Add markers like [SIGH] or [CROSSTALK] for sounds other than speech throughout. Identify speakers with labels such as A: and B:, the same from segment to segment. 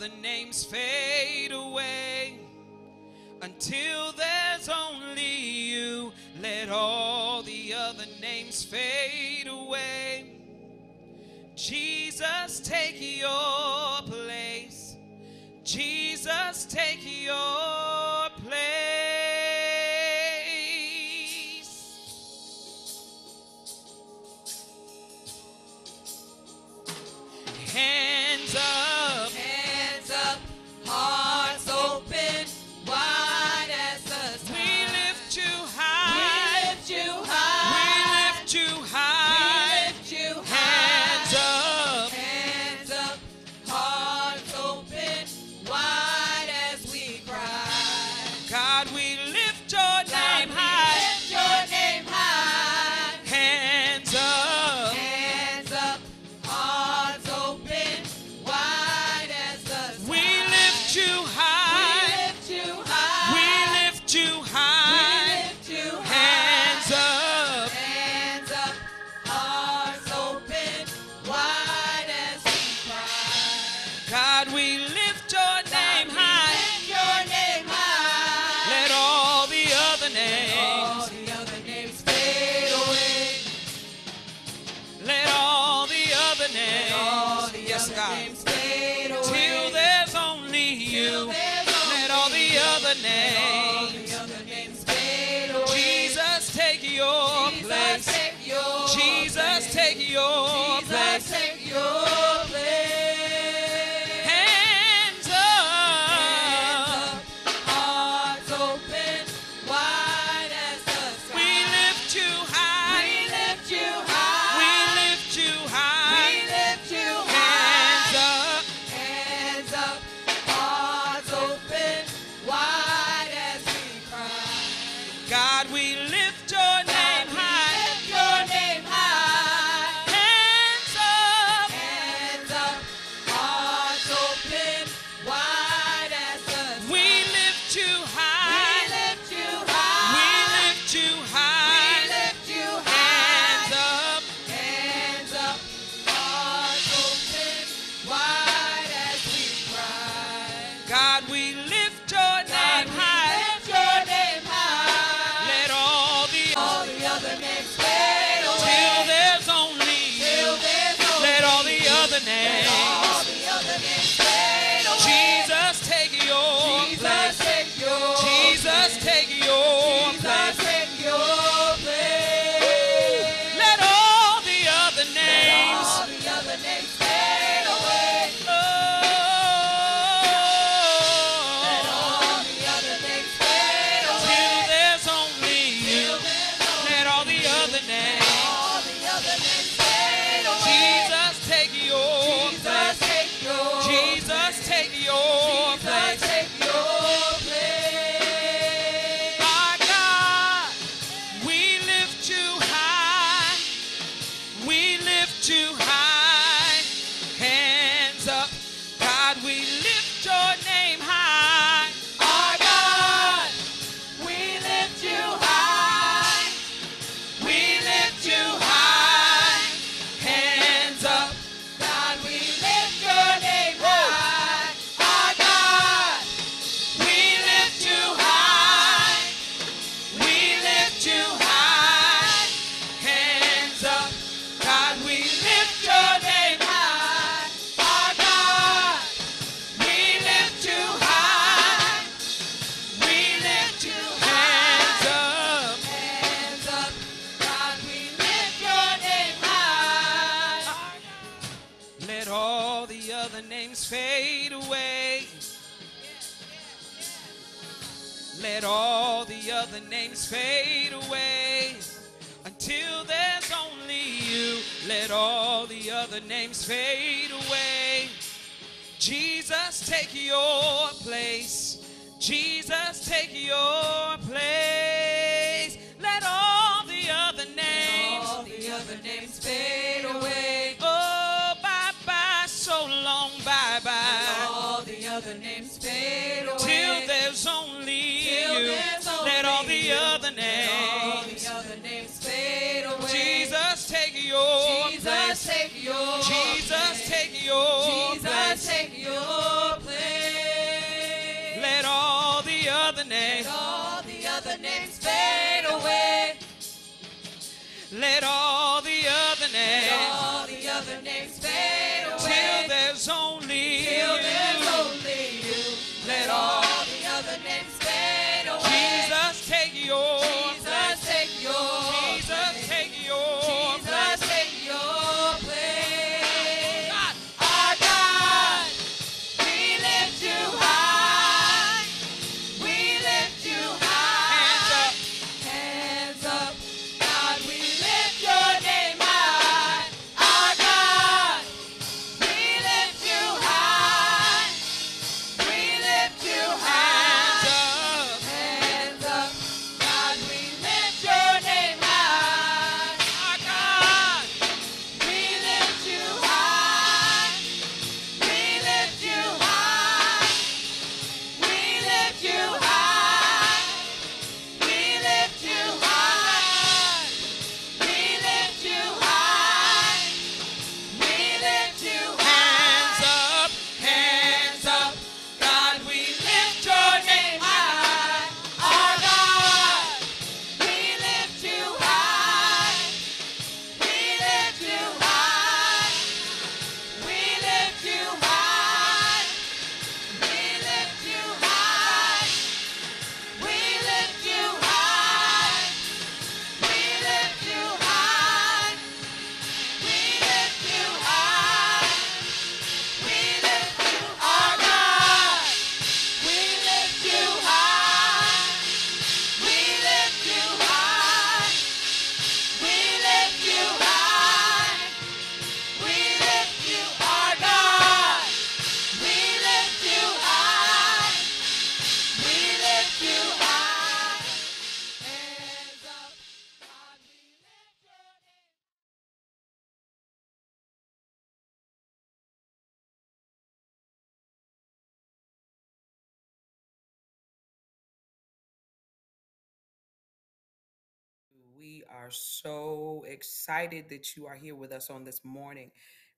A: The names fade away until there's only you. Let all the other names fade away. Jesus, take your place. Jesus, take your till there's only you. Let all the other names
B: fade away.
A: Jesus, take your
B: Jesus, take your
A: Jesus, take your
B: Jesus, take your place.
A: Let all the
B: other names
A: all the other names
B: fade away.
A: Let all the other names
B: all the other names fade away.
A: Till there's only you all
C: are so excited that you are here with us on this morning.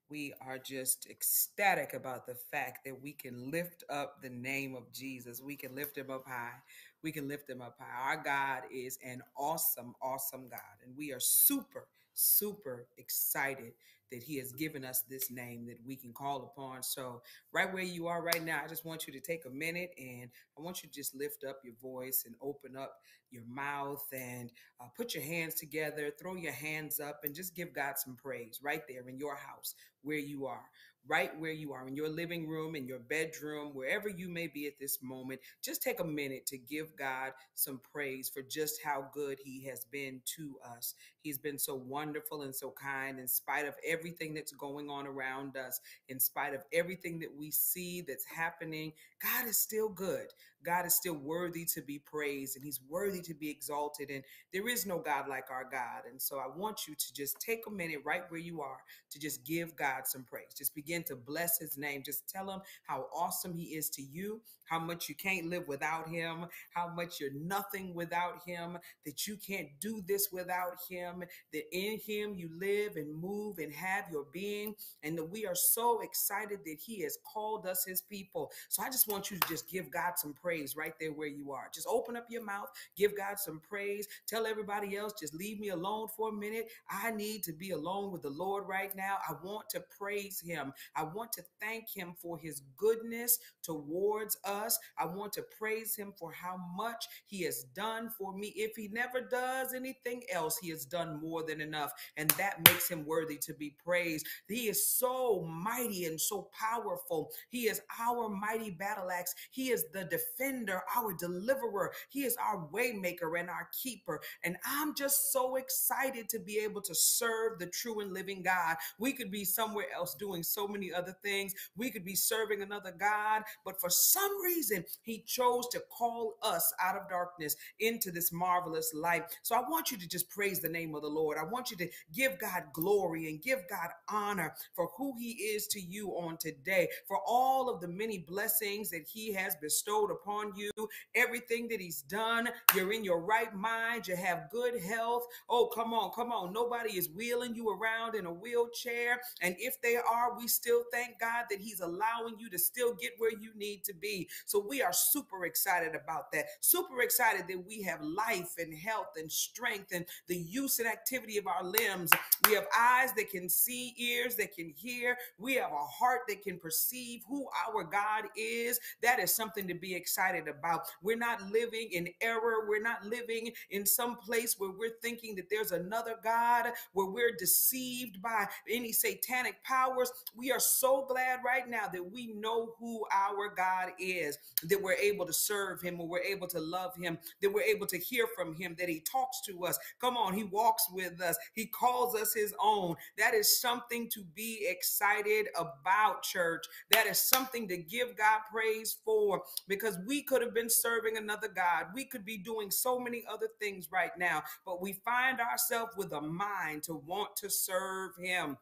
C: We are just ecstatic about the fact that we can lift up the name of Jesus. We can lift him up high. We can lift him up high. Our God is an awesome, awesome God. And we are super, super excited that he has given us this name that we can call upon. So, right where you are right now, I just want you to take a minute and I want you to just lift up your voice and open up your mouth and uh, put your hands together, throw your hands up, and just give God some praise right there in your house where you are. Right where you are, in your living room, in your bedroom, wherever you may be at this moment, just take a minute to give God some praise for just how good He has been to us. He's been so wonderful and so kind in spite of everything that's going on around us, in spite of everything that we see that's happening. God is still good. God is still worthy to be praised and He's worthy to be exalted. And there is no God like our God. And so I want you to just take a minute right where you are to just give God some praise. Just begin to bless His name. Just tell Him how awesome He is to you, how much you can't live without Him, how much you're nothing without Him, that you can't do this without Him, that in Him you live and move and have your being, and that we are so excited that He has called us His people. So I just want you to just give God some praise right there where you are. Just open up your mouth, give God some praise. Tell everybody else, just leave me alone for a minute. I need to be alone with the Lord right now. I want to praise Him. I want to thank Him for His goodness towards us. I want to praise Him for how much He has done for me. If He never does anything else, He has done more than enough. And that makes Him worthy to be praised. He is so mighty and so powerful. He is our mighty battle axe. He is the defender, our deliverer. He is our waymaker and our keeper. And I'm just so excited to be able to serve the true and living God. We could be somewhere else doing so many other things. We could be serving another God, but for some reason, He chose to call us out of darkness into this marvelous light. So I want you to just praise the name of the Lord. I want you to give God glory and give God honor for who He is to you on today, for all of the many blessings that He has bestowed upon you, everything that He's done. You're in your right mind, you have good health. Oh, come on, come on. Nobody is wheeling you around in a wheelchair. And if they are, we still thank God that He's allowing you to still get where you need to be. So we are super excited about that. Super excited that we have life and health and strength and the use activity of our limbs. We have eyes that can see, ears that can hear. We have a heart that can perceive who our God is. That is something to be excited about. We're not living in error. We're not living in some place where we're thinking that there's another God, where we're deceived by any satanic powers. We are so glad right now that we know who our God is, that we're able to serve him, and we're able to love him, that we're able to hear from him, that he talks to us. Come on, he walks with us, he calls us his own. That is something to be excited about, church. That is something to give God praise for because we could have been serving another God. We could be doing so many other things right now, but we find ourselves with a mind to want to serve him.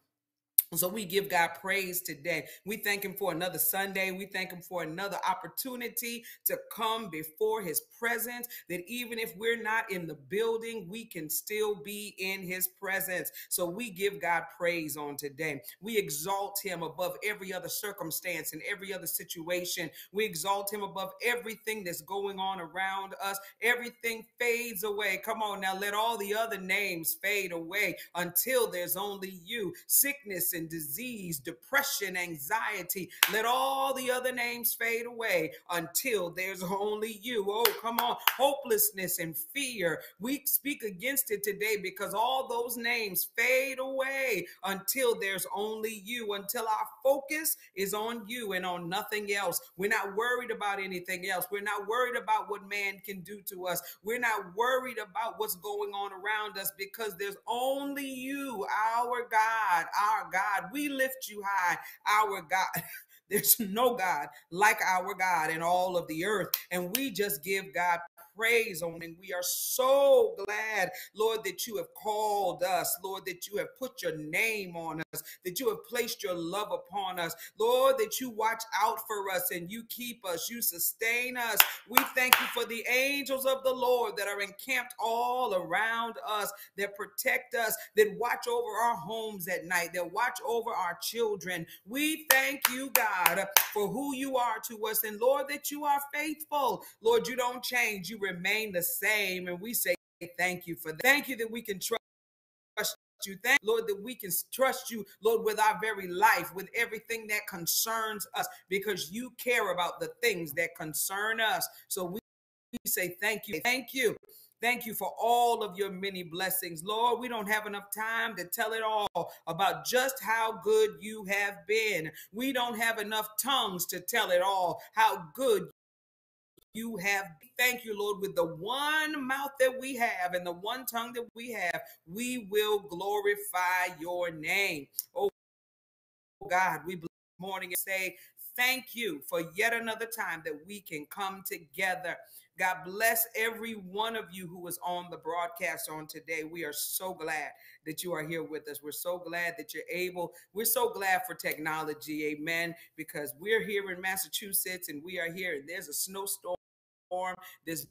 C: So we give God praise today. We thank Him for another Sunday. We thank Him for another opportunity to come before His presence. That even if we're not in the building, we can still be in His presence. So we give God praise on today. We exalt Him above every other circumstance and every other situation. We exalt Him above everything that's going on around us. Everything fades away. Come on now, let all the other names fade away until there's only you. Sickness and and disease, depression, anxiety. Let all the other names fade away until there's only you. Oh, come on. Hopelessness and fear. We speak against it today because all those names fade away until there's only you, until our focus is on you and on nothing else. We're not worried about anything else. We're not worried about what man can do to us. We're not worried about what's going on around us because there's only you, our God, our God God. We lift you high, our God. [LAUGHS] There's no God like our God in all of the earth. And we just give God praise on. And we are so glad, Lord, that you have called us, Lord, that you have put your name on us, that you have placed your love upon us, Lord, that you watch out for us and you keep us, you sustain us. We thank you for the angels of the Lord that are encamped all around us, that protect us, that watch over our homes at night, that watch over our children. We thank you, God, for who you are to us. And Lord, that you are faithful. Lord, you don't change. You remain the same. And we say thank you for that. Thank you that we can trust you. Thank Lord that we can trust you, Lord, with our very life, with everything that concerns us, because you care about the things that concern us. So we say thank you. Thank you. Thank you for all of your many blessings. Lord, we don't have enough time to tell it all about just how good you have been. We don't have enough tongues to tell it all how good you have. Thank you, Lord, with the one mouth that we have and the one tongue that we have, we will glorify your name. Oh God, we bless morning and say thank you for yet another time that we can come together. God bless every one of you who is on the broadcast on today. We are so glad that you are here with us. We're so glad that you're able. We're so glad for technology, amen, because we're here in Massachusetts and we are here and there's a snowstorm this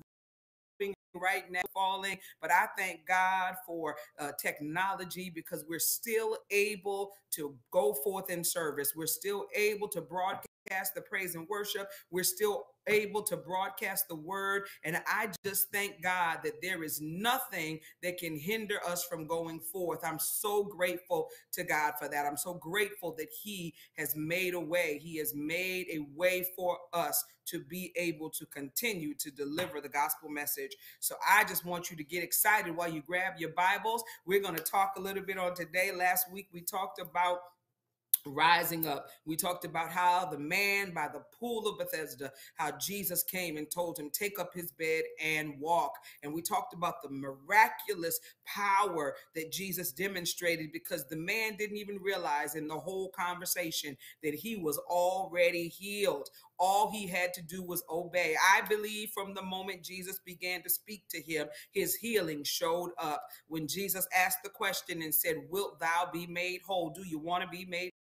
C: right now falling but i thank god for uh, technology because we're still able to go forth in service. We're still able to broadcast the praise and worship we're still able to broadcast the word. And I just thank God that there is nothing that can hinder us from going forth. I'm so grateful to God for that. I'm so grateful that He has made a way. He has made a way for us to be able to continue to deliver the gospel message. So I just want you to get excited while you grab your Bibles. We're going to talk a little bit on today. Last week we talked about rising up. We talked about how the man by the pool of Bethesda, how Jesus came and told him, Take up his bed and walk. And we talked about the miraculous power that Jesus demonstrated because the man didn't even realize in the whole conversation that he was already healed. All he had to do was obey. I believe from the moment Jesus began to speak to him, his healing showed up. When Jesus asked the question and said, Wilt thou be made whole? Do you want to be made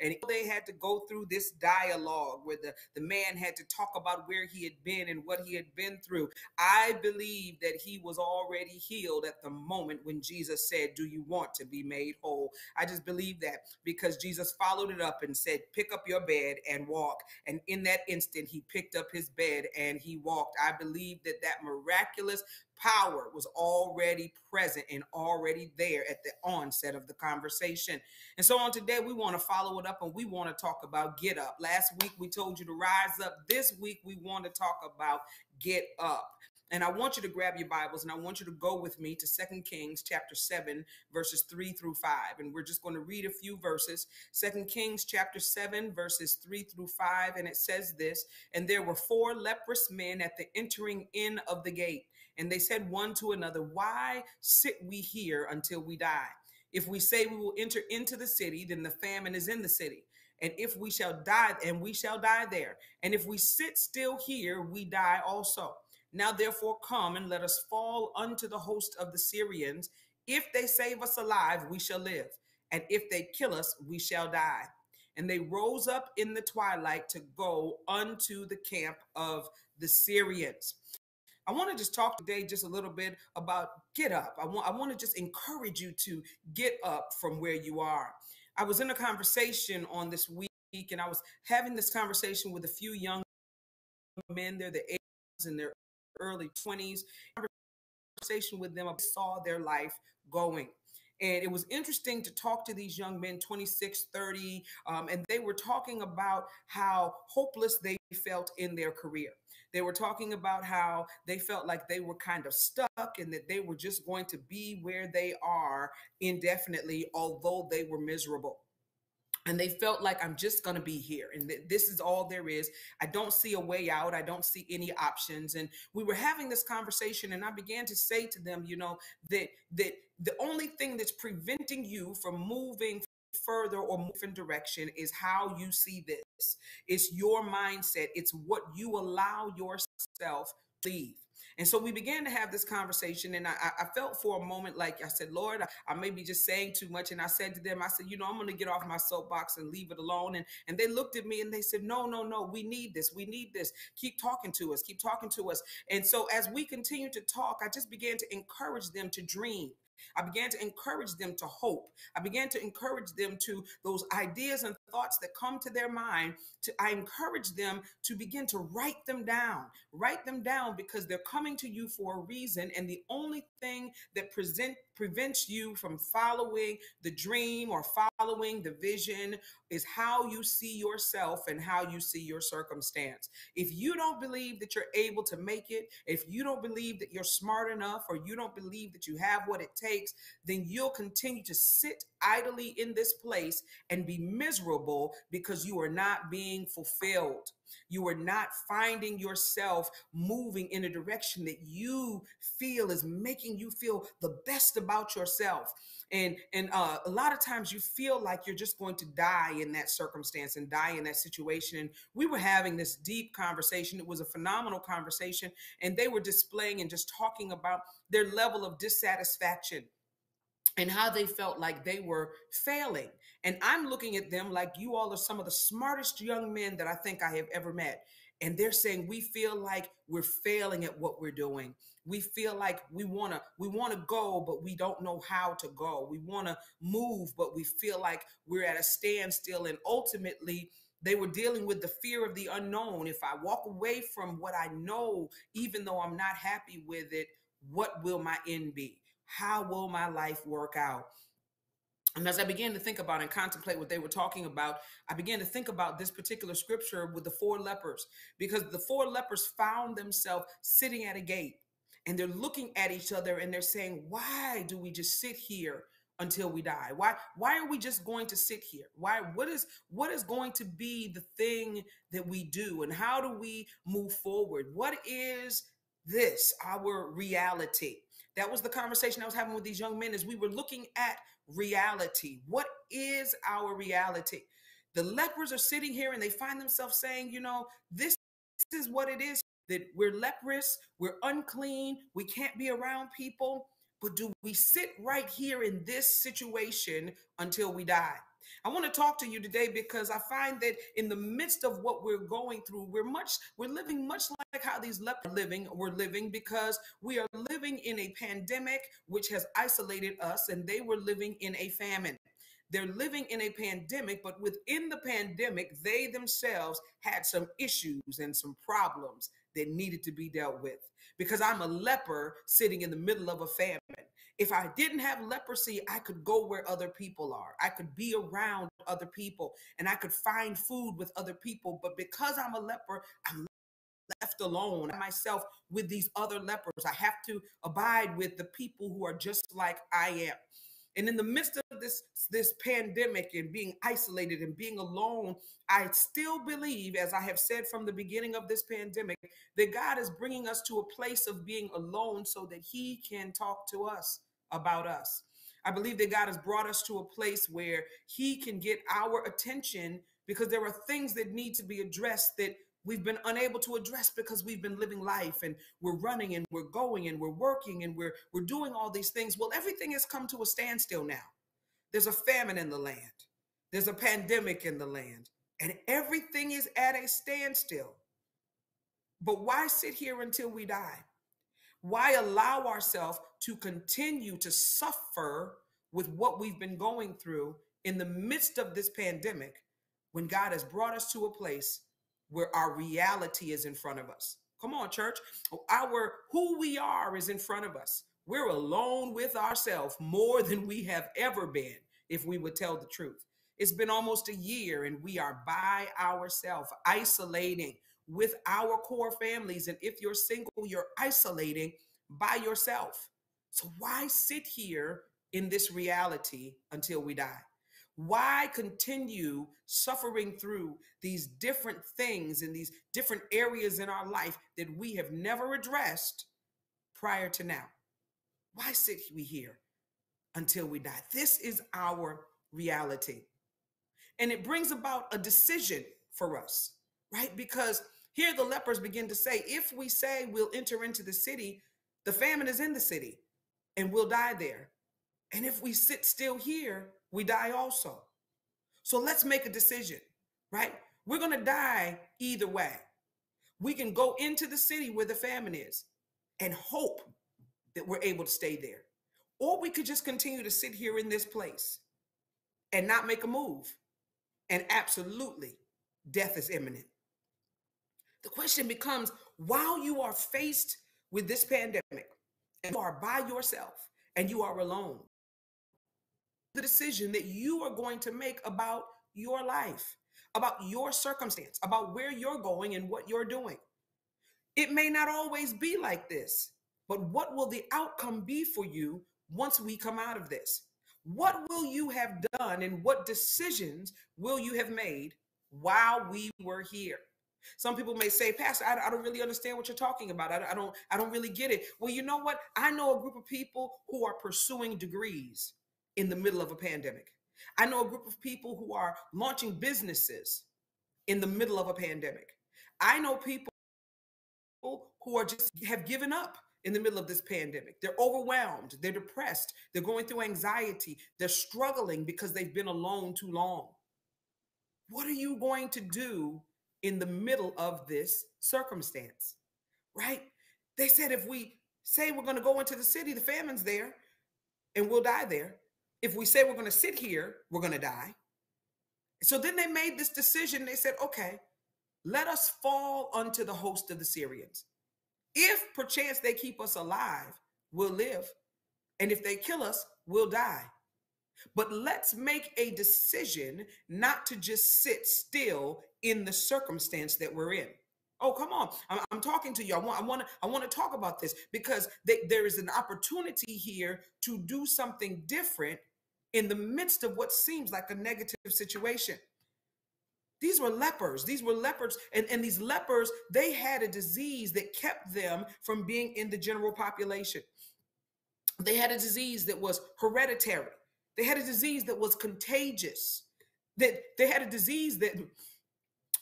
C: and they had to go through this dialogue where the, the man had to talk about where he had been and what he had been through. I believe that he was already healed at the moment when Jesus said, Do you want to be made whole? I just believe that because Jesus followed it up and said, Pick up your bed and walk. And in that instant, he picked up his bed and he walked. I believe that that miraculous power was already present and already there at the onset of the conversation. And so on today, we want to follow it up and we want to talk about get up. Last week, we told you to rise up. This week, we want to talk about get up. And I want you to grab your Bibles and I want you to go with me to Second Kings chapter 7, verses 3 through 5. And we're just going to read a few verses. Second Kings chapter 7, verses 3 through 5. And it says this And there were four leprous men at the entering in of the gate. And they said one to another, Why sit we here until we die? If we say we will enter into the city, then the famine is in the city. And if we shall die, and we shall die there. And if we sit still here, we die also. Now therefore come and let us fall unto the host of the Syrians. If they save us alive, we shall live. And if they kill us, we shall die. And they rose up in the twilight to go unto the camp of the Syrians. I want to just talk today just a little bit about get up. I want I want to just encourage you to get up from where you are. I was in a conversation on this week and I was having this conversation with a few young men. They're the ages in their early 20s. Conversation with them, I saw their life going. And it was interesting to talk to these young men, 26, 30, um, and they were talking about how hopeless they felt in their career. They were talking about how they felt like they were kind of stuck and that they were just going to be where they are indefinitely, although they were miserable. And they felt like i'm just going to be here and th- this is all there is. I don't see a way out. I don't see any options. And we were having this conversation and i began to say to them you know that that the only thing that's preventing you from moving further or moving direction is how you see this it's your mindset it's what you allow yourself to leave and so we began to have this conversation, and I, I felt for a moment like I said, Lord, I, I, may be just saying too much. And I said to them, I said, you know, I'm going to get off my soapbox and leave it alone. And and they looked at me and they said, No, no, no, we need this. We need this. Keep talking to us. Keep talking to us. And so as we continued to talk, I just began to encourage them to dream. I began to encourage them to hope. I began to encourage them to those ideas and thoughts that come to their mind. To I encourage them to begin to write them down. Write them down because they're coming to you for a reason. And the only thing that present prevents you from following the dream or following the vision is how you see yourself and how you see your circumstance. If you don't believe that you're able to make it, if you don't believe that you're smart enough or you don't believe that you have what it takes, then you'll continue to sit idly in this place and be miserable because you are not being fulfilled. You are not finding yourself moving in a direction that you feel is making you feel the best about yourself. And and uh, a lot of times you feel like you're just going to die in that circumstance and die in that situation. And we were having this deep conversation. It was a phenomenal conversation, and they were displaying and just talking about their level of dissatisfaction and how they felt like they were failing. And I'm looking at them like you all are some of the smartest young men that I think I have ever met. And they're saying we feel like we're failing at what we're doing. We feel like we want to we want to go but we don't know how to go. We want to move but we feel like we're at a standstill and ultimately they were dealing with the fear of the unknown. If I walk away from what I know even though I'm not happy with it, what will my end be? How will my life work out? And as I began to think about and contemplate what they were talking about, I began to think about this particular scripture with the four lepers, because the four lepers found themselves sitting at a gate and they're looking at each other and they're saying, Why do we just sit here until we die? Why why are we just going to sit here? Why what is what is going to be the thing that we do and how do we move forward? What is this our reality? That was the conversation I was having with these young men as we were looking at reality. What is our reality? The lepers are sitting here and they find themselves saying, you know, this is what it is that we're leprous, we're unclean, we can't be around people. But do we sit right here in this situation until we die? I want to talk to you today because I find that in the midst of what we're going through, we're much we're living much like how these lepers living we're living because we are living in a pandemic which has isolated us and they were living in a famine. They're living in a pandemic, but within the pandemic, they themselves had some issues and some problems that needed to be dealt with. Because I'm a leper sitting in the middle of a famine. If I didn't have leprosy, I could go where other people are. I could be around other people and I could find food with other people. But because I'm a leper, I'm left alone myself with these other lepers. I have to abide with the people who are just like I am. And in the midst of this, this pandemic and being isolated and being alone, I still believe, as I have said from the beginning of this pandemic, that God is bringing us to a place of being alone so that He can talk to us about us. I believe that God has brought us to a place where He can get our attention because there are things that need to be addressed that we've been unable to address because we've been living life and we're running and we're going and we're working and we're we're doing all these things. Well everything has come to a standstill now. There's a famine in the land. There's a pandemic in the land. And everything is at a standstill. But why sit here until we die? Why allow ourselves to continue to suffer with what we've been going through in the midst of this pandemic when God has brought us to a place where our reality is in front of us. Come on, church. Our who we are is in front of us. We're alone with ourselves more than we have ever been if we would tell the truth. It's been almost a year and we are by ourselves, isolating with our core families. And if you're single, you're isolating by yourself. So why sit here in this reality until we die? Why continue suffering through these different things in these different areas in our life that we have never addressed prior to now? Why sit we here until we die? This is our reality. And it brings about a decision for us, right? Because here the lepers begin to say, if we say we'll enter into the city, the famine is in the city and we'll die there. And if we sit still here, we die also. So let's make a decision, right? We're going to die either way. We can go into the city where the famine is and hope that we're able to stay there. Or we could just continue to sit here in this place and not make a move. And absolutely, death is imminent. The question becomes while you are faced with this pandemic and you are by yourself and you are alone, the decision that you are going to make about your life, about your circumstance, about where you're going and what you're doing. It may not always be like this, but what will the outcome be for you once we come out of this? What will you have done and what decisions will you have made while we were here? Some people may say, Pastor, I, I don't really understand what you're talking about. I, I, don't, I don't really get it. Well, you know what? I know a group of people who are pursuing degrees in the middle of a pandemic. I know a group of people who are launching businesses in the middle of a pandemic. I know people who are just have given up in the middle of this pandemic. They're overwhelmed, they're depressed, they're going through anxiety, they're struggling because they've been alone too long. What are you going to do in the middle of this circumstance? Right? They said if we say we're going to go into the city, the famine's there and we'll die there. If we say we're going to sit here, we're going to die. So then they made this decision. They said, okay, let us fall unto the host of the Syrians. If perchance they keep us alive, we'll live. And if they kill us, we'll die. But let's make a decision not to just sit still in the circumstance that we're in. Oh, come on. I'm, I'm, talking to you. I want, I want to, I want to talk about this because they, there is an opportunity here to do something different in the midst of what seems like a negative situation. These were lepers. These were lepers. And, and these lepers, they had a disease that kept them from being in the general population. They had a disease that was hereditary. They had a disease that was contagious. That they had a disease that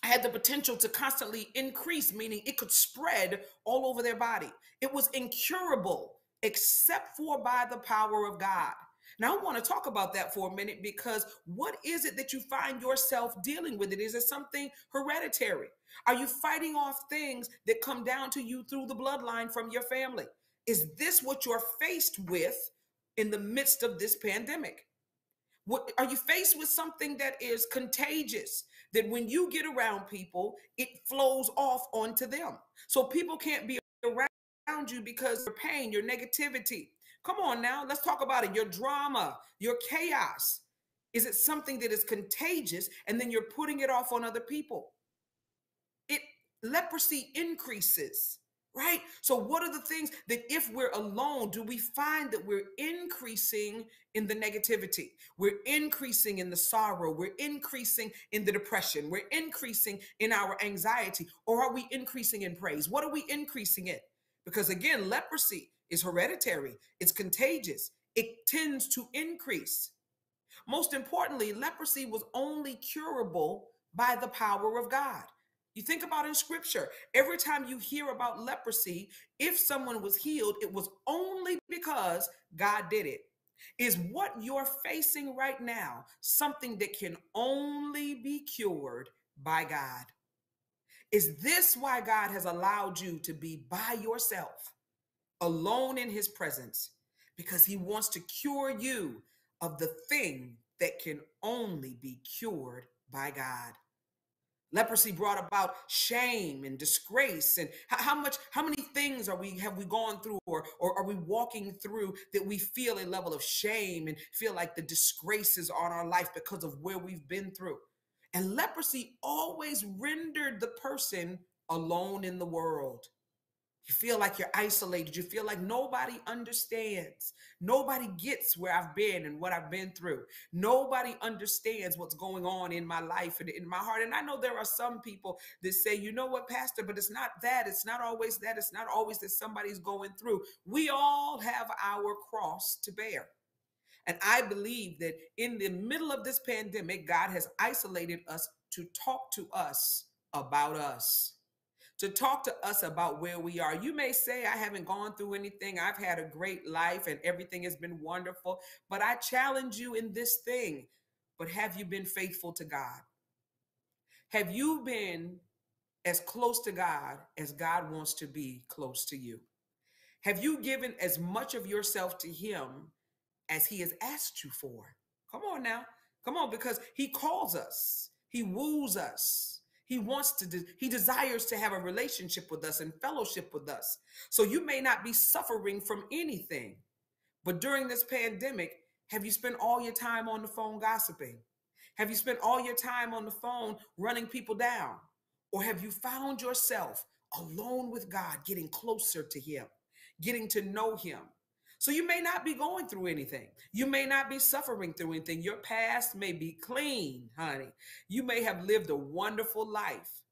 C: had the potential to constantly increase, meaning it could spread all over their body. It was incurable except for by the power of God. Now, I want to talk about that for a minute because what is it that you find yourself dealing with? It is it something hereditary? Are you fighting off things that come down to you through the bloodline from your family? Is this what you're faced with in the midst of this pandemic? What, are you faced with something that is contagious? That when you get around people, it flows off onto them. So people can't be around you because your pain, your negativity. Come on now, let's talk about it. Your drama, your chaos. Is it something that is contagious and then you're putting it off on other people? It leprosy increases right? So, what are the things that if we're alone, do we find that we're increasing in the negativity? We're increasing in the sorrow. We're increasing in the depression. We're increasing in our anxiety. Or are we increasing in praise? What are we increasing in? Because again, leprosy is hereditary, it's contagious, it tends to increase. Most importantly, leprosy was only curable by the power of God. You think about in scripture, every time you hear about leprosy, if someone was healed, it was only because God did it. Is what you're facing right now something that can only be cured by God? Is this why God has allowed you to be by yourself, alone in his presence? Because he wants to cure you of the thing that can only be cured by God. Leprosy brought about shame and disgrace. And how, much, how many things are we have we gone through or, or are we walking through that we feel a level of shame and feel like the disgraces on our life because of where we've been through? And leprosy always rendered the person alone in the world. You feel like you're isolated. You feel like nobody understands. Nobody gets where I've been and what I've been through. Nobody understands what's going on in my life and in my heart. And I know there are some people that say, you know what, Pastor, but it's not that. It's not always that. It's not always that somebody's going through. We all have our cross to bear. And I believe that in the middle of this pandemic, God has isolated us to talk to us about us to talk to us about where we are. You may say, I haven't gone through anything. I've had a great life and everything has been wonderful. But I challenge you in this thing. But have you been faithful to God? Have you been as close to God as God wants to be close to you? Have you given as much of yourself to Him as He has asked you for? Come on now. Come on, because He calls us, He woos us. He wants to, de- he desires to have a relationship with us and fellowship with us. So you may not be suffering from anything. But during this pandemic, have you spent all your time on the phone gossiping? Have you spent all your time on the phone running people down? Or have you found yourself alone with God, getting closer to Him, getting to know Him, so you may not be going through anything. You may not be suffering through anything. Your past may be clean, honey. You may have lived a wonderful life.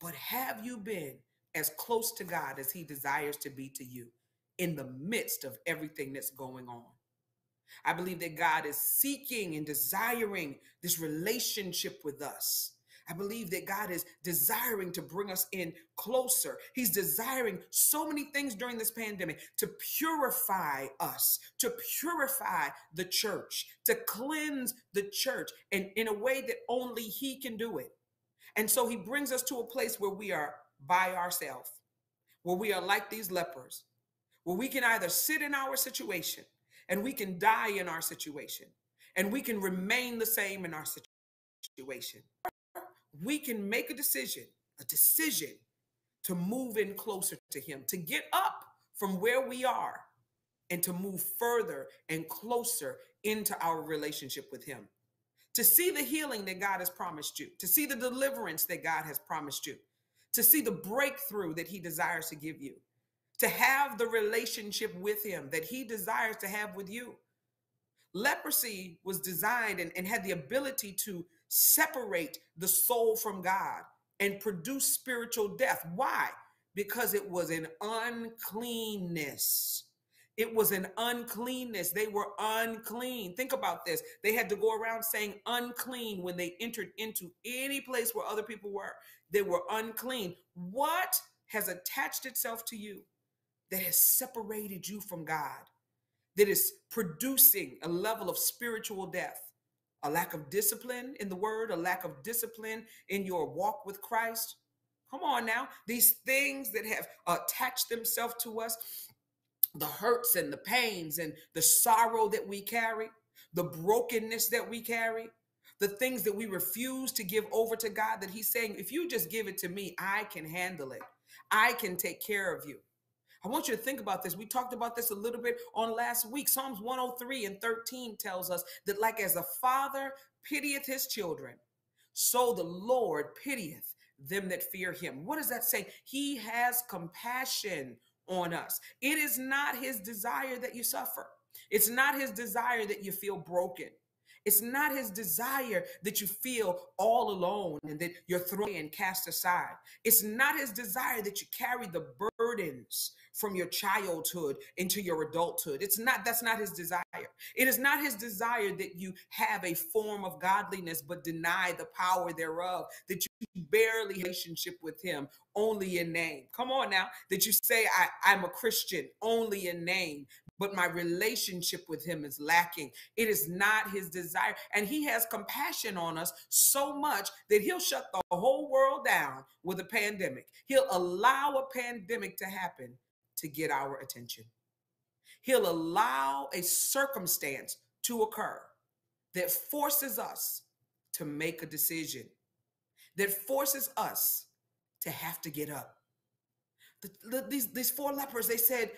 C: But have you been as close to God as He desires to be to you in the midst of everything that's going on? I believe that God is seeking and desiring this relationship with us. I believe that God is desiring to bring us in closer. He's desiring so many things during this pandemic to purify us, to purify the church, to cleanse the church, and in a way that only He can do it. And so He brings us to a place where we are by ourselves, where we are like these lepers, where we can either sit in our situation and we can die in our situation, and we can remain the same in our situation we can make a decision, a decision to move in closer to Him, to get up from where we are and to move further and closer into our relationship with Him. To see the healing that God has promised you, to see the deliverance that God has promised you, to see the breakthrough that He desires to give you, to have the relationship with Him that He desires to have with you. leprosy was designed and, and had the ability to separate the soul from God and produce spiritual death. Why? Because it was an uncleanness. It was an uncleanness. They were unclean. Think about this. They had to go around saying unclean when they entered into any place where other people were. They were unclean. What has attached itself to you that has separated you from God, that is producing a level of spiritual death? A lack of discipline in the word, a lack of discipline in your walk with Christ. Come on now. These things that have attached themselves to us the hurts and the pains and the sorrow that we carry, the brokenness that we carry, the things that we refuse to give over to God, that He's saying, if you just give it to me, I can handle it. I can take care of you. I want you to think about this. We talked about this a little bit on last week. Psalms 103 and 13 tells us that, like as a father pitieth his children, so the Lord pitieth them that fear him. What does that say? He has compassion on us. It is not his desire that you suffer. It's not his desire that you feel broken. It's not his desire that you feel all alone and that you're thrown and cast aside. It's not his desire that you carry the burdens from your childhood into your adulthood. It's not, that's not his desire. It is not his desire that you have a form of godliness but deny the power thereof, that you barely relationship with him only in name. Come on now, that you say, I, I'm a Christian only in name, but my relationship with him is lacking. It is not his desire. And he has compassion on us so much that he'll shut the whole world down with a pandemic. He'll allow a pandemic to happen to get our attention. He'll allow a circumstance to occur that forces us to make a decision, that forces us to have to get up. The, the, these, these four lepers, they said,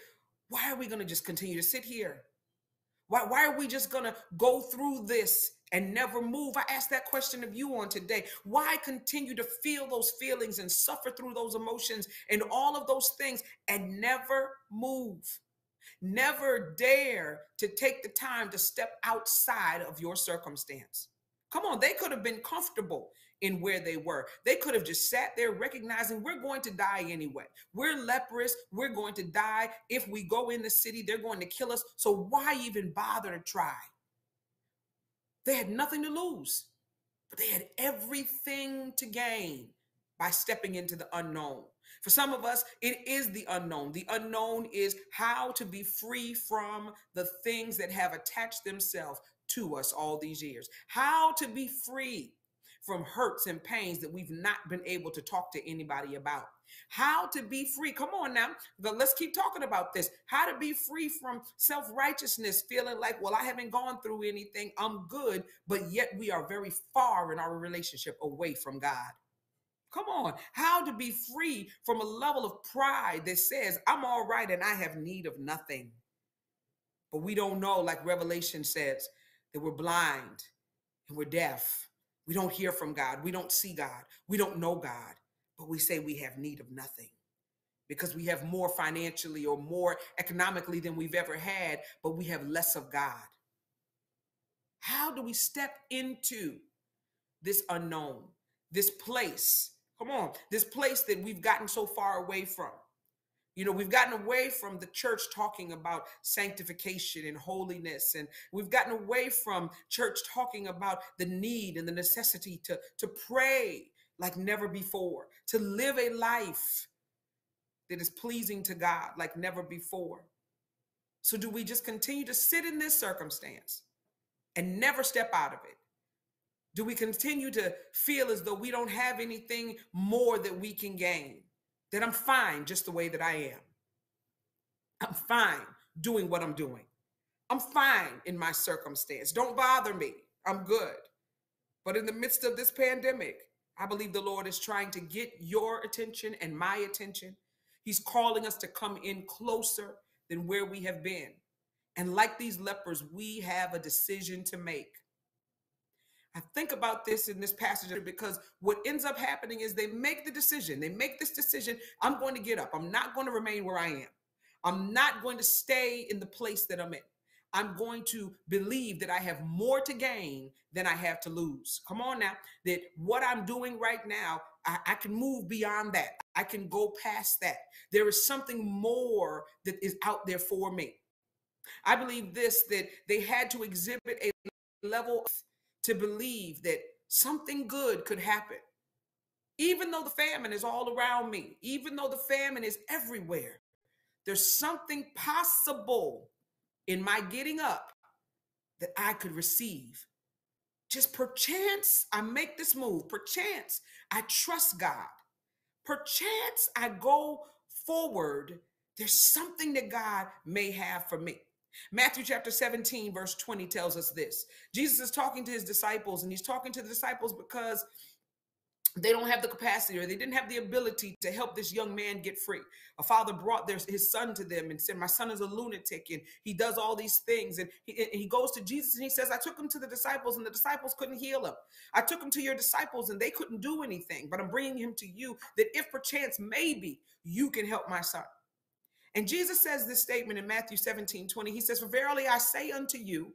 C: why are we going to just continue to sit here? Why, why are we just going to go through this and never move? I ask that question of you on today. Why continue to feel those feelings and suffer through those emotions and all of those things and never move? Never dare to take the time to step outside of your circumstance. Come on, they could have been comfortable in where they were. They could have just sat there recognizing we're going to die anyway. We're leprous. We're going to die. If we go in the city, they're going to kill us. So why even bother to try? They had nothing to lose, but they had everything to gain by stepping into the unknown. For some of us, it is the unknown. The unknown is how to be free from the things that have attached themselves to us all these years. How to be free from hurts and pains that we've not been able to talk to anybody about. How to be free. Come on now. Let's keep talking about this. How to be free from self righteousness, feeling like, well, I haven't gone through anything. I'm good. But yet we are very far in our relationship away from God. Come on. How to be free from a level of pride that says, I'm all right and I have need of nothing. But we don't know, like Revelation says, that we're blind and we're deaf we don't hear from God. We don't see God. We don't know God. But we say we have need of nothing because we have more financially or more economically than we've ever had, but we have less of God. How do we step into this unknown, this place? Come on, this place that we've gotten so far away from. You know, we've gotten away from the church talking about sanctification and holiness, and we've gotten away from church talking about the need and the necessity to, to pray like never before, to live a life that is pleasing to God like never before. So, do we just continue to sit in this circumstance and never step out of it? Do we continue to feel as though we don't have anything more that we can gain? that I'm fine just the way that I am. I'm fine doing what I'm doing. I'm fine in my circumstance. Don't bother me. I'm good. But in the midst of this pandemic, I believe the Lord is trying to get your attention and my attention. He's calling us to come in closer than where we have been. And like these lepers, we have a decision to make. I think about this in this passage because what ends up happening is they make the decision. They make this decision I'm going to get up. I'm not going to remain where I am. I'm not going to stay in the place that I'm in. I'm going to believe that I have more to gain than I have to lose. Come on now, that what I'm doing right now, I, I, can move beyond that. I can go past that. There is something more that is out there for me. I believe this that they had to exhibit a level to believe that something good could happen. Even though the famine is all around me, even though the famine is everywhere, there's something possible in my getting up that I could receive. Just perchance I make this move, perchance I trust God, perchance I go forward. There's something that God may have for me. Matthew chapter 17, verse 20 tells us this. Jesus is talking to his disciples, and he's talking to the disciples because they don't have the capacity or they didn't have the ability to help this young man get free. A father brought their, his son to them and said, My son is a lunatic and he does all these things. And he, and he goes to Jesus and he says, I took him to the disciples and the disciples couldn't heal him. I took him to your disciples and they couldn't do anything, but I'm bringing him to you that if perchance maybe you can help my son. And Jesus says this statement in Matthew 17 20. He says, For verily I say unto you,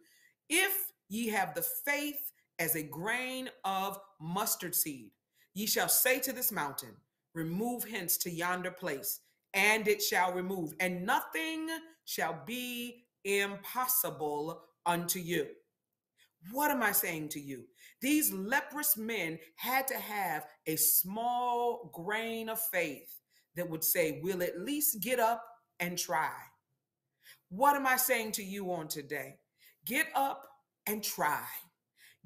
C: if ye have the faith as a grain of mustard seed, Ye shall say to this mountain, Remove hence to yonder place, and it shall remove, and nothing shall be impossible unto you. What am I saying to you? These leprous men had to have a small grain of faith that would say, We'll at least get up and try. What am I saying to you on today? Get up and try.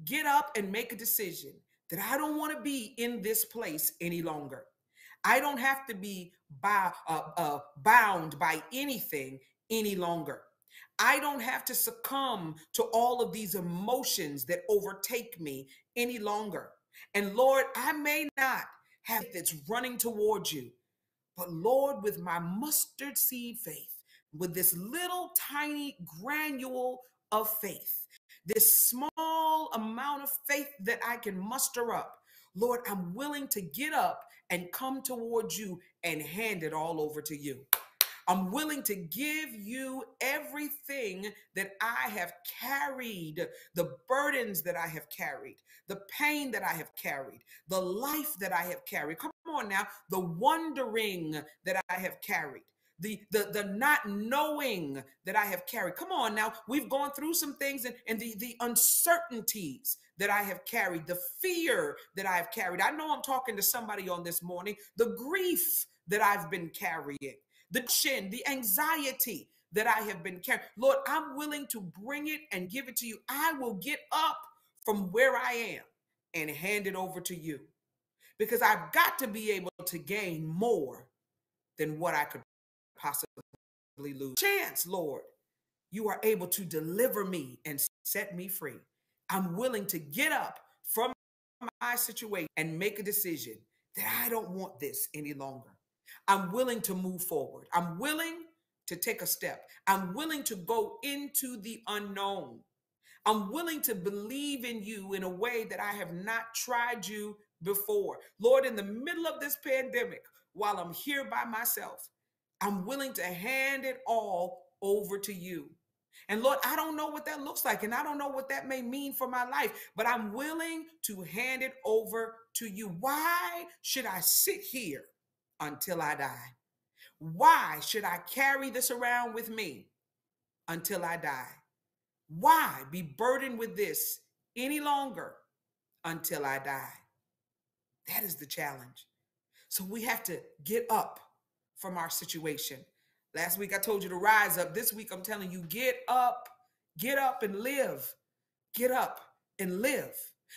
C: Get up and make a decision that I don't want to be in this place any longer. I don't have to be by, uh, uh, bound by anything any longer. I don't have to succumb to all of these emotions that overtake me any longer. And Lord, I may not have that's running towards you, but Lord, with my mustard seed faith, with this little tiny granule of faith, this small amount of faith that I can muster up, Lord, I'm willing to get up and come towards you and hand it all over to you. I'm willing to give you everything that I have carried, the burdens that I have carried, the pain that I have carried, the life that I have carried. Come on now, the wondering that I have carried the the the not knowing that I have carried. Come on now, we've gone through some things and, and the the uncertainties that I have carried, the fear that I have carried. I know I'm talking to somebody on this morning, the grief that I've been carrying, the chin, the anxiety that I have been carrying. Lord, I'm willing to bring it and give it to you. I will get up from where I am and hand it over to you because I've got to be able to gain more than what I could possibly lose. Chance, Lord, you are able to deliver me and set me free. I'm willing to get up from my situation and make a decision that I don't want this any longer. I'm willing to move forward. I'm willing to take a step. I'm willing to go into the unknown. I'm willing to believe in you in a way that I have not tried you before. Lord, in the middle of this pandemic, while I'm here by myself, I'm willing to hand it all over to you. And Lord, I don't know what that looks like, and I don't know what that may mean for my life, but I'm willing to hand it over to you. Why should I sit here until I die? Why should I carry this around with me until I die? Why be burdened with this any longer until I die? That is the challenge. So we have to get up from our situation. Last week I told you to rise up. This week I'm telling you, get up, get up and live. Get up and live.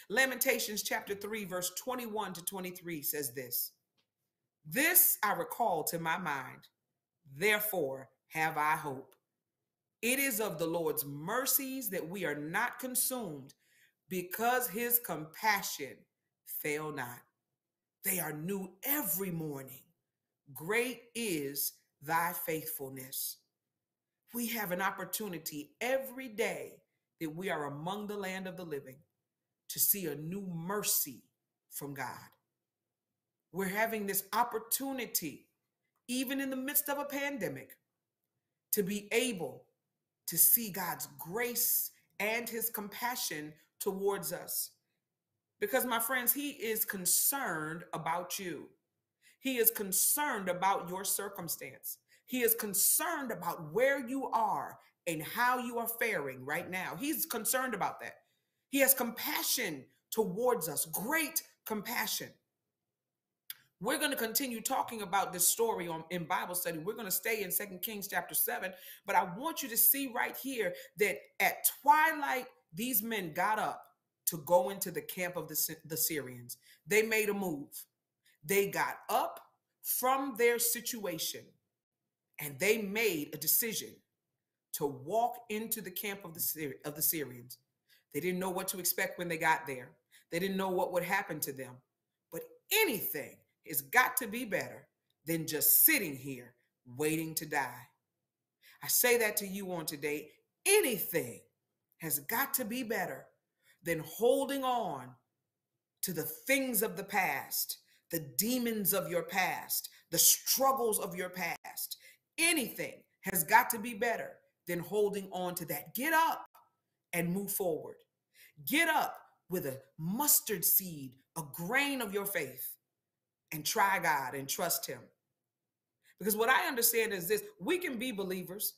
C: Lamentations chapter 3, verse 21 to 23 says this This I recall to my mind, therefore have I hope. It is of the Lord's mercies that we are not consumed, because his compassion fail not. They are new every morning. Great is thy faithfulness. We have an opportunity every day that we are among the land of the living to see a new mercy from God. We're having this opportunity, even in the midst of a pandemic, to be able to see God's grace and his compassion towards us. Because, my friends, he is concerned about you. He is concerned about your circumstance. He is concerned about where you are and how you are faring right now. He's concerned about that. He has compassion towards us, great compassion. We're going to continue talking about this story on in Bible study. We're going to stay in Second Kings chapter 7, but I want you to see right here that at twilight these men got up to go into the camp of the, the Syrians. They made a move. They got up from their situation and they made a decision to walk into the camp of the, of the Syrians. They didn't know what to expect when they got there. They didn't know what would happen to them. But anything has got to be better than just sitting here waiting to die. I say that to you on today. Anything has got to be better than holding on to the things of the past, the demons of your past, the struggles of your past. Anything has got to be better than holding on to that. Get up and move forward. Get up with a mustard seed, a grain of your faith, and try God and trust Him. Because what I understand is this we can be believers.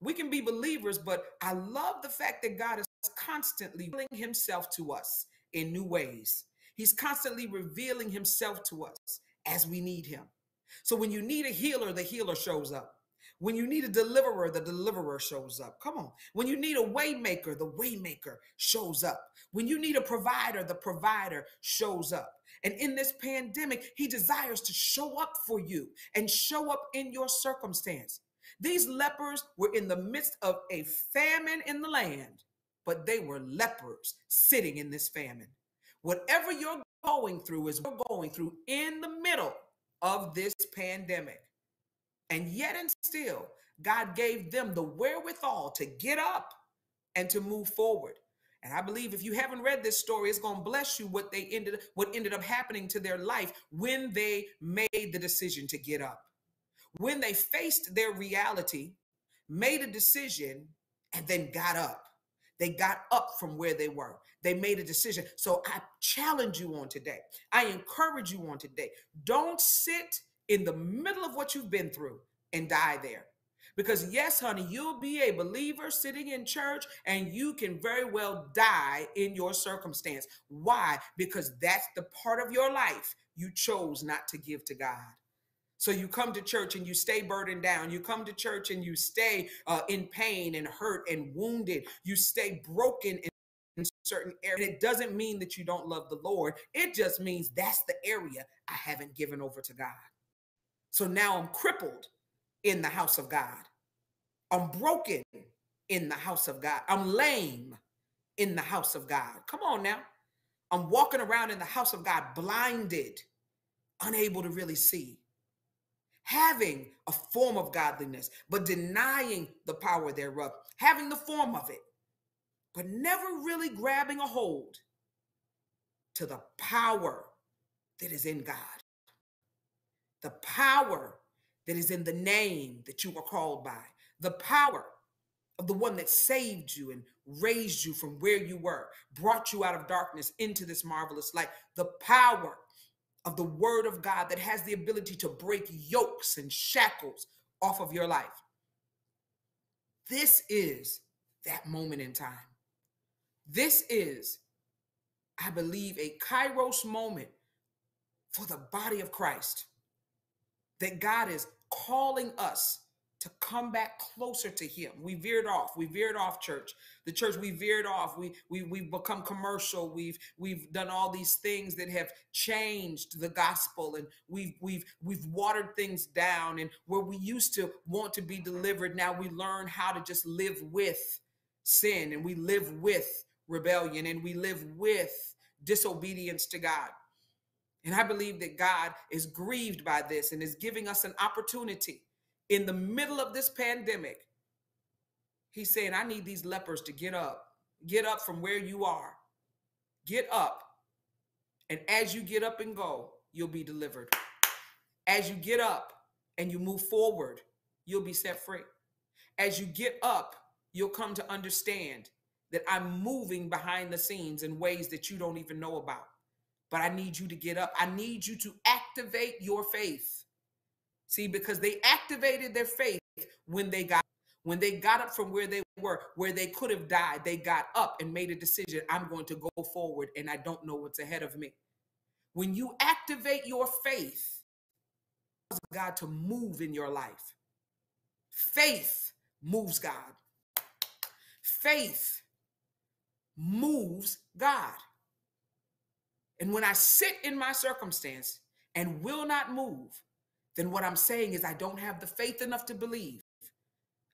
C: We can be believers, but I love the fact that God is constantly revealing Himself to us in new ways. He's constantly revealing Himself to us as we need Him. So when you need a healer, the healer shows up. When you need a deliverer, the deliverer shows up. Come on. When you need a waymaker, the waymaker shows up. When you need a provider, the provider shows up. And in this pandemic, he desires to show up for you and show up in your circumstance. These lepers were in the midst of a famine in the land, but they were lepers sitting in this famine. Whatever you're going through is what we're going through in the middle of this pandemic. And yet and still, God gave them the wherewithal to get up and to move forward. And I believe if you haven't read this story, it's going to bless you what they ended what ended up happening to their life when they made the decision to get up. When they faced their reality, made a decision, and then got up. They got up from where they were. They made a decision. So I challenge you on today. I encourage you on today. Don't sit in the middle of what you've been through and die there. Because, yes, honey, you'll be a believer sitting in church and you can very well die in your circumstance. Why? Because that's the part of your life you chose not to give to God. So you come to church and you stay burdened down. You come to church and you stay uh, in pain and hurt and wounded. You stay broken in certain areas. It doesn't mean that you don't love the Lord. It just means that's the area I haven't given over to God. So now I'm crippled in the house of God. I'm broken in the house of God. I'm lame in the house of God. Come on now. I'm walking around in the house of God blinded, unable to really see. Having a form of godliness, but denying the power thereof, having the form of it, but never really grabbing a hold to the power that is in God. The power that is in the name that you are called by, the power of the one that saved you and raised you from where you were, brought you out of darkness into this marvelous light, the power of the word of God that has the ability to break yokes and shackles off of your life. This is that moment in time. This is, I believe, a kairos moment for the body of Christ that God is calling us to come back closer to him. We veered off. We veered off church. The church we veered off. We we we've become commercial. We've we've done all these things that have changed the gospel and we've we've we've watered things down and where we used to want to be delivered, now we learn how to just live with sin and we live with rebellion and we live with disobedience to God. And I believe that God is grieved by this and is giving us an opportunity in the middle of this pandemic. He's saying, I need these lepers to get up, get up from where you are, get up. And as you get up and go, you'll be delivered. As you get up and you move forward, you'll be set free. As you get up, you'll come to understand that I'm moving behind the scenes in ways that you don't even know about. But I need you to get up. I need you to activate your faith. See, because they activated their faith when they got when they got up from where they were, where they could have died, they got up and made a decision. I'm going to go forward and I don't know what's ahead of me. When you activate your faith, God to move in your life. Faith moves God. Faith moves God. And when I sit in my circumstance and will not move, then what I'm saying is I don't have the faith enough to believe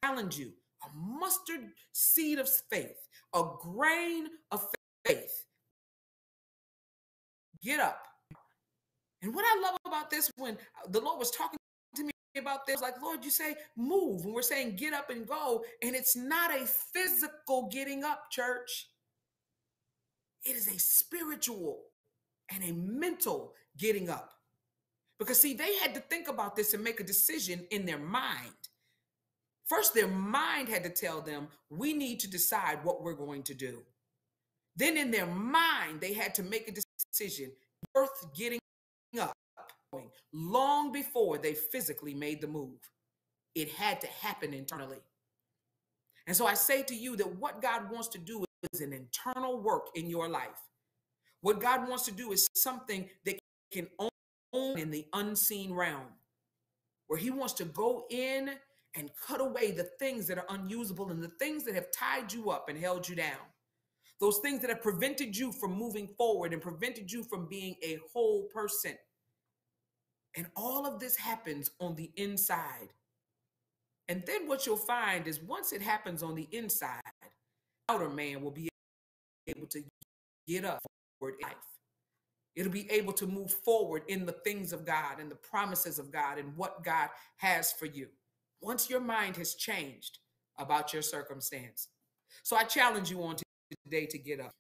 C: challenge you a mustard seed of faith, a grain of faith. Get up. And what I love about this, when the Lord was talking to me about this, like, Lord, you say move, and we're saying get up and go. And it's not a physical getting up, church, it is a spiritual and a mental getting up. Because, see, they had to think about this and make a decision in their mind. First, their mind had to tell them, we need to decide what we're going to do. Then, in their mind, they had to make a decision worth getting up long before they physically made the move. It had to happen internally. And so I say to you that what God wants to do is an internal work in your life. What God wants to do is something that can own in the unseen realm, where He wants to go in and cut away the things that are unusable and the things that have tied you up and held you down. Those things that have prevented you from moving forward and prevented you from being a whole person. And all of this happens on the inside. And then what you'll find is once it happens on the inside, outer man will be able to get up forward in life. It'll be able to move forward in the things of God and the promises of God and what God has for you once your mind has changed about your circumstance. So I challenge you on today to get up.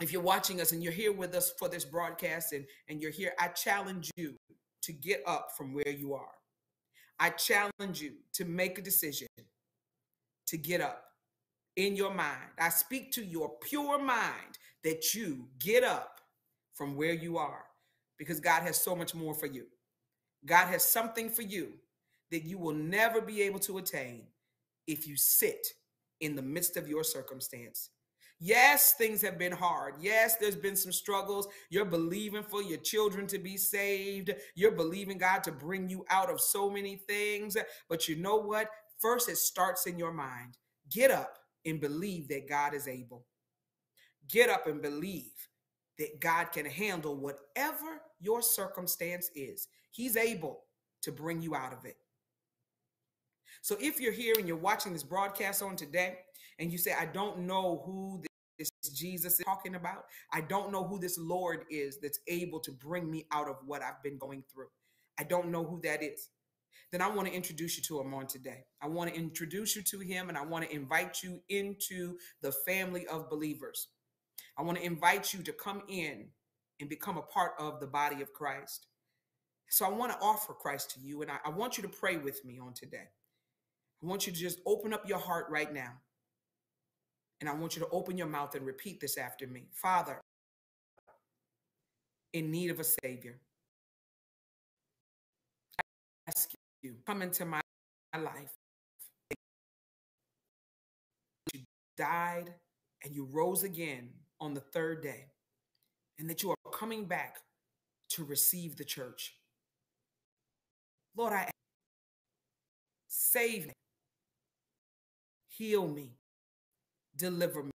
C: If you're watching us and you're here with us for this broadcast and, and you're here, I challenge you to get up from where you are. I challenge you to make a decision to get up in your mind. I speak to your pure mind that you get up from where you are because God has so much more for you. God has something for you that you will never be able to attain if you sit in the midst of your circumstance. Yes, things have been hard. Yes, there's been some struggles. You're believing for your children to be saved. You're believing God to bring you out of so many things. But you know what? First, it starts in your mind. Get up and believe that God is able. Get up and believe that God can handle whatever your circumstance is. He's able to bring you out of it. So if you're here and you're watching this broadcast on today and you say, I don't know who this Jesus is talking about, I don't know who this Lord is that's able to bring me out of what I've been going through, I don't know who that is, then I want to introduce you to him on today. I want to introduce you to him and I want to invite you into the family of believers. I want to invite you to come in and become a part of the body of Christ. So I want to offer Christ to you and I, I want you to pray with me on today. I want you to just open up your heart right now. And I want you to open your mouth and repeat this after me Father, in need of a Savior, I ask you, come into my life. You died and you rose again on the third day, and that you are coming back to receive the church. Lord, I save me heal me, deliver me.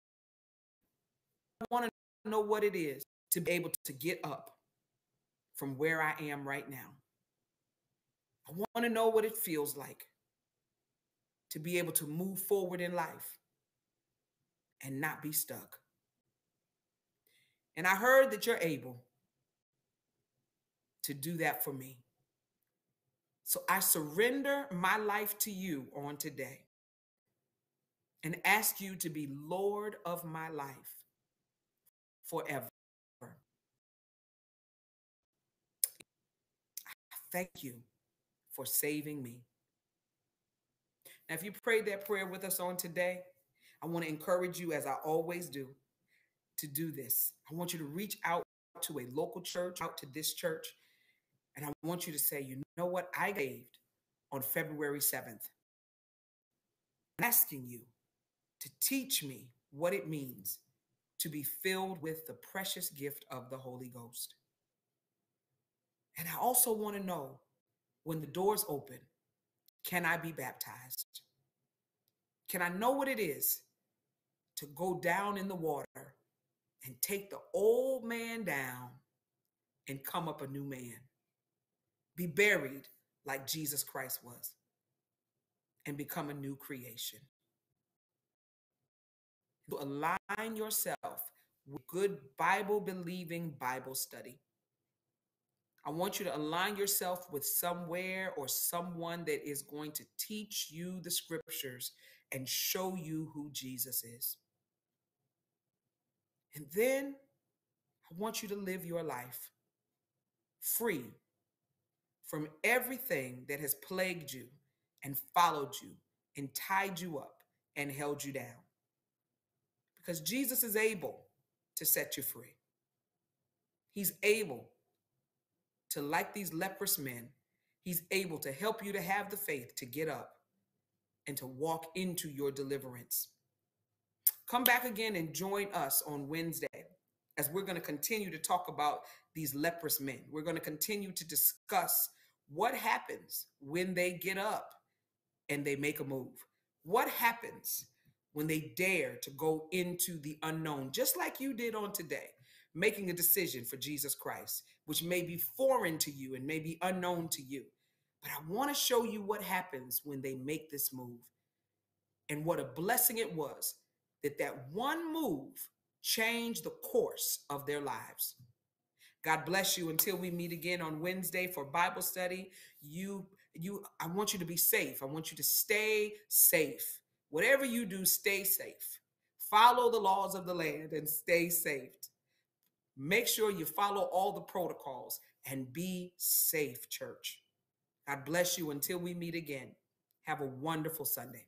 C: I want to know what it is to be able to get up from where I am right now. I want to know what it feels like to be able to move forward in life and not be stuck. And I heard that you're able to do that for me. So I surrender my life to you on today and ask you to be Lord of my life forever. Thank you for saving me. Now, if you prayed that prayer with us on today, I want to encourage you, as I always do, to do this. I want you to reach out to a local church, out to this church, and I want you to say, you know what? I gave on February 7th. I'm asking you to teach me what it means to be filled with the precious gift of the Holy Ghost. And I also want to know when the doors open, can I be baptized? Can I know what it is to go down in the water and take the old man down and come up a new man? Be buried like Jesus Christ was and become a new creation. To align yourself with good Bible believing Bible study. I want you to align yourself with somewhere or someone that is going to teach you the scriptures and show you who Jesus is. And then I want you to live your life free from everything that has plagued you and followed you and tied you up and held you down. Because Jesus is able to set you free. He's able to, like these leprous men, he's able to help you to have the faith to get up and to walk into your deliverance. Come back again and join us on Wednesday as we're going to continue to talk about these leprous men. We're going to continue to discuss what happens when they get up and they make a move. What happens when they dare to go into the unknown, just like you did on today, making a decision for Jesus Christ, which may be foreign to you and may be unknown to you. But I want to show you what happens when they make this move and what a blessing it was that that one move changed the course of their lives. God bless you until we meet again on Wednesday for Bible study. You you I want you to be safe. I want you to stay safe. Whatever you do, stay safe. Follow the laws of the land and stay safe. Make sure you follow all the protocols and be safe, church. God bless you until we meet again. Have a wonderful Sunday.